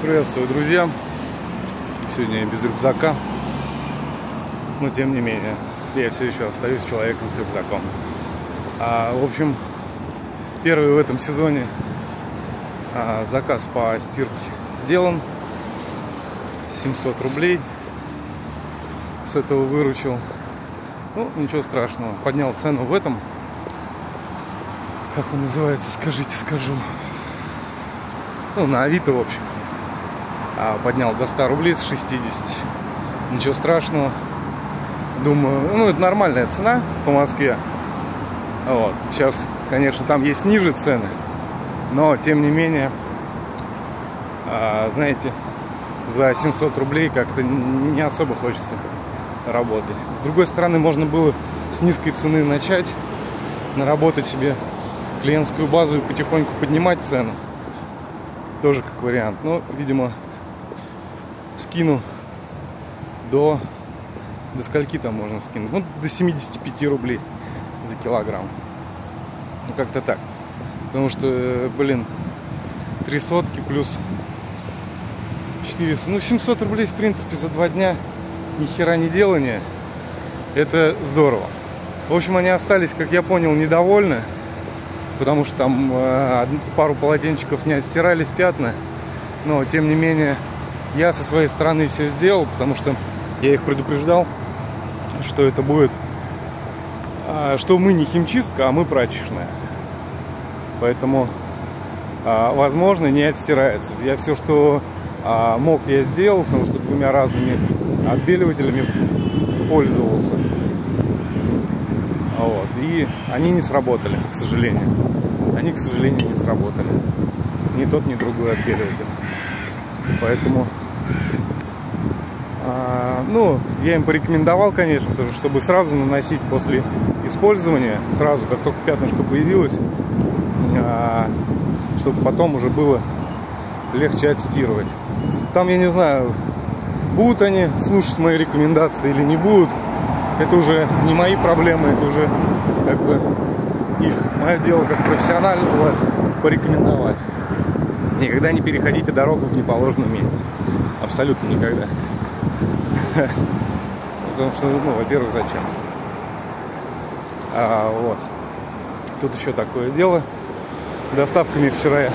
Приветствую, друзья! Сегодня я без рюкзака, но тем не менее, я все еще остаюсь человеком с рюкзаком. А, в общем, первый в этом сезоне а, заказ по стирке сделан. 700 рублей с этого выручил. Ну, ничего страшного. Поднял цену в этом. Как он называется, скажите, скажу. Ну, на Авито, в общем. А, поднял до 100 рублей с 60. Ничего страшного. Думаю, ну это нормальная цена по Москве. Вот. Сейчас, конечно, там есть ниже цены, но тем не менее, а, знаете, за 700 рублей как-то не особо хочется работать. С другой стороны, можно было с низкой цены начать, наработать себе клиентскую базу и потихоньку поднимать цену. Тоже как вариант. Но, видимо, скину до до скольки там можно скинуть? Ну, до 75 рублей за килограмм. Ну, как-то так. Потому что, блин, три сотки плюс 400. Ну, 700 рублей, в принципе, за два дня ни хера не делания. Это здорово. В общем, они остались, как я понял, недовольны. Потому что там э, пару полотенчиков не отстирались пятна. Но, тем не менее, я со своей стороны все сделал, потому что я их предупреждал, что это будет, а, что мы не химчистка, а мы прачечная. Поэтому, а, возможно, не отстирается. Я все, что а, мог, я сделал, потому что двумя разными отбеливателями пользовался. Вот. И они не сработали, к сожалению. Они, к сожалению, не сработали. Ни тот, ни другой отбеливатель. Поэтому, ну, я им порекомендовал, конечно, чтобы сразу наносить после использования, сразу, как только пятнышко появилось, а, чтобы потом уже было легче отстирывать. Там, я не знаю, будут они слушать мои рекомендации или не будут, это уже не мои проблемы, это уже как бы их. Мое дело как профессионального порекомендовать. Никогда не переходите дорогу в неположенном месте. Абсолютно никогда. Потому что, ну, во-первых, зачем? А, вот. Тут еще такое дело. Доставками вчера я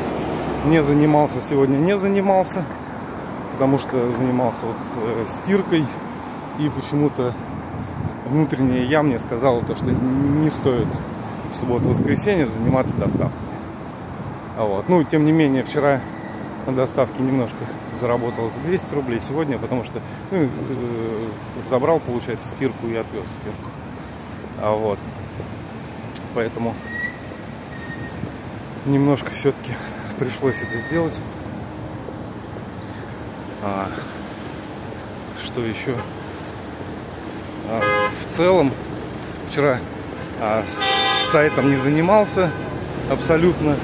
не занимался, сегодня не занимался. Потому что занимался вот э, стиркой. И почему-то внутренняя я мне сказала то, что не стоит в субботу-воскресенье заниматься доставкой. А вот. Ну, тем не менее, вчера на доставке немножко заработал 200 рублей сегодня, потому что ну, э, забрал, получается, стирку и отвез стирку. А вот. Поэтому немножко все-таки пришлось это сделать. А, что еще? А, в целом, вчера а, с сайтом не занимался абсолютно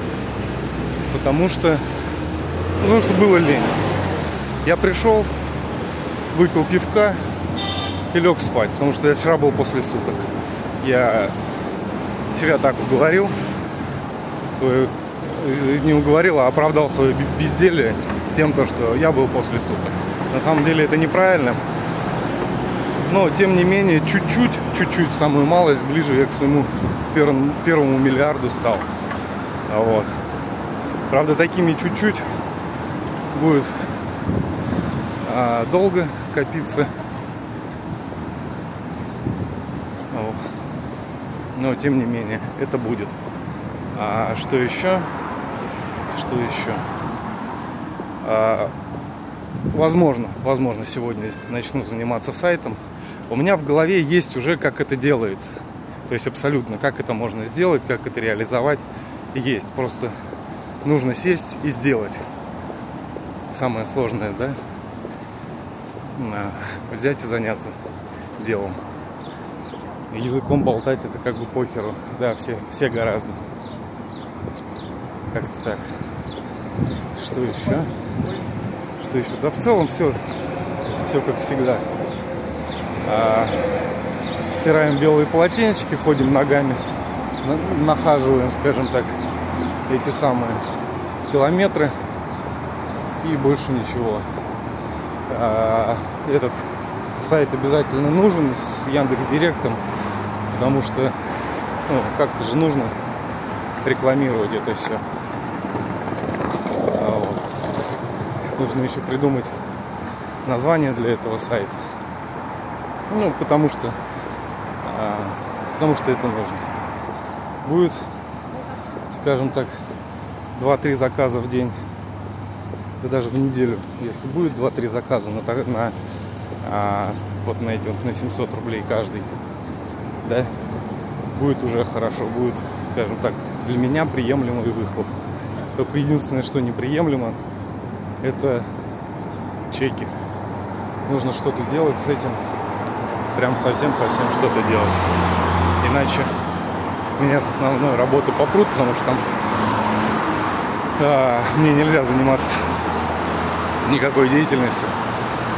потому что, потому что было лень. Я пришел, выпил пивка и лег спать, потому что я вчера был после суток. Я себя так уговорил, свою, не уговорил, а оправдал свое безделие тем, то, что я был после суток. На самом деле это неправильно. Но, тем не менее, чуть-чуть, чуть-чуть, самую малость, ближе я к своему первому, первому миллиарду стал. Вот. Правда, такими чуть-чуть будет а, долго копиться. Но, тем не менее, это будет. А что еще? Что еще? А, возможно, возможно, сегодня начну заниматься сайтом. У меня в голове есть уже, как это делается. То есть абсолютно, как это можно сделать, как это реализовать, есть. Просто нужно сесть и сделать. Самое сложное, да? Взять и заняться делом. Языком болтать это как бы похеру. Да, все, все гораздо. Как-то так. Что еще? Что еще? Да в целом все. Все как всегда. А, стираем белые полотенчики, ходим ногами, нахаживаем, скажем так, эти самые километры. и больше ничего. А, этот сайт обязательно нужен с Яндекс Директом, потому что ну, как-то же нужно рекламировать это все. А, вот. Нужно еще придумать название для этого сайта. Ну, потому что а, потому что это нужно. Будет, скажем так, 2-3 заказа в день, да даже в неделю, если будет 2-3 заказа на, на а, вот на эти вот на 700 рублей каждый, да, будет уже хорошо, будет, скажем так, для меня приемлемый выхлоп. Только единственное, что неприемлемо, это чеки. Нужно что-то делать с этим. Прям совсем-совсем что-то делать. Иначе меня с основной работы попрут, потому что там а, мне нельзя заниматься никакой деятельностью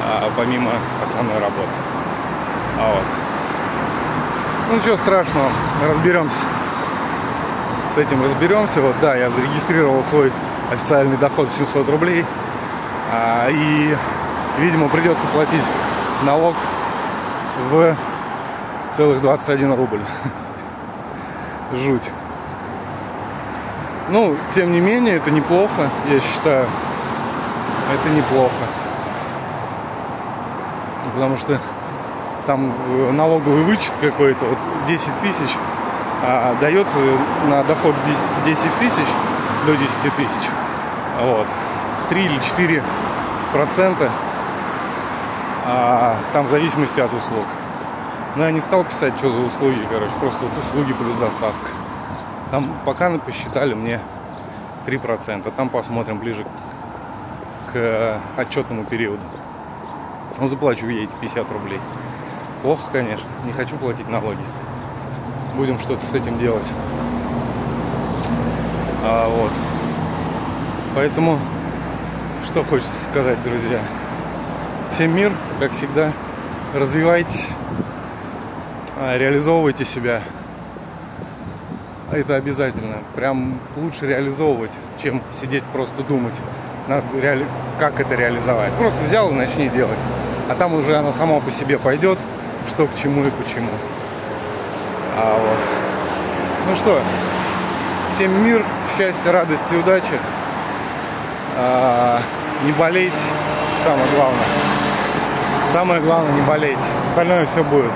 а, помимо основной работы. А вот. Ну ничего страшного, разберемся. С этим разберемся. Вот да, я зарегистрировал свой официальный доход в 700 рублей. А, и, видимо, придется платить налог в целых 21 рубль. Жуть. Ну, тем не менее, это неплохо, я считаю. Это неплохо. Потому что там налоговый вычет какой-то, вот 10 тысяч, а дается на доход 10 тысяч до 10 тысяч. Вот. 3 или 4 процента а, там в зависимости от услуг. Но я не стал писать, что за услуги, короче, просто вот услуги плюс доставка. Там пока посчитали мне 3%. Там посмотрим ближе к отчетному периоду. Ну, заплачу ей эти 50 рублей. Плохо, конечно. Не хочу платить налоги. Будем что-то с этим делать. А, вот. Поэтому, что хочется сказать, друзья. Всем мир, как всегда. Развивайтесь. А, реализовывайте себя. Это обязательно. Прям лучше реализовывать, чем сидеть просто думать, над реали... как это реализовать. Просто взял и начни делать. А там уже оно само по себе пойдет, что к чему и почему. А вот. Ну что, всем мир, счастья, радости, удачи. А, не болеть, самое главное. Самое главное не болеть. Остальное все будет.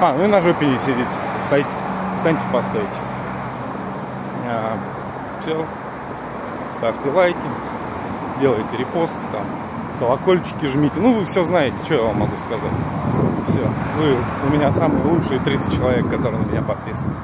А, ну и на жопе не сидеть. Встаньте, встаньте постойте. А, все. Ставьте лайки, делайте репосты там, колокольчики жмите. Ну, вы все знаете, что я вам могу сказать. Все. Вы у меня самые лучшие 30 человек, которые на меня подписаны.